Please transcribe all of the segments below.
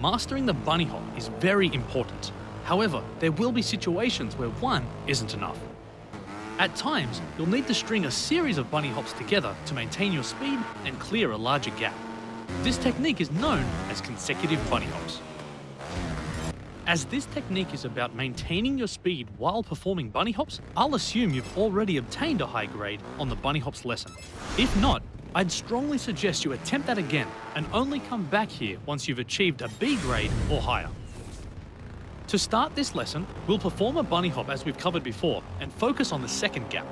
Mastering the bunny hop is very important. However, there will be situations where one isn't enough. At times, you'll need to string a series of bunny hops together to maintain your speed and clear a larger gap. This technique is known as consecutive bunny hops. As this technique is about maintaining your speed while performing bunny hops, I'll assume you've already obtained a high grade on the bunny hops lesson. If not, I'd strongly suggest you attempt that again and only come back here once you've achieved a B grade or higher. To start this lesson, we'll perform a bunny hop as we've covered before and focus on the second gap.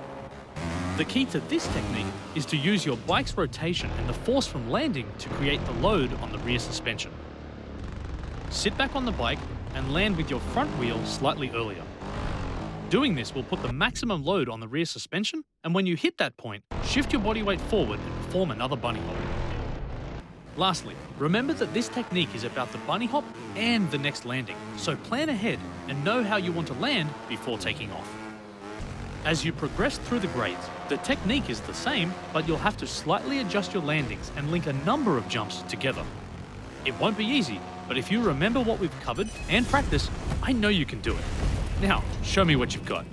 The key to this technique is to use your bike's rotation and the force from landing to create the load on the rear suspension. Sit back on the bike and land with your front wheel slightly earlier. Doing this will put the maximum load on the rear suspension, and when you hit that point, shift your body weight forward and perform another bunny hop. Lastly, remember that this technique is about the bunny hop and the next landing, so plan ahead and know how you want to land before taking off. As you progress through the grades, the technique is the same, but you'll have to slightly adjust your landings and link a number of jumps together. It won't be easy, but if you remember what we've covered and practice, I know you can do it. Now, show me what you've got.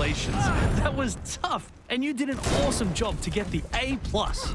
Congratulations! That was tough, and you did an awesome job to get the A+. plus.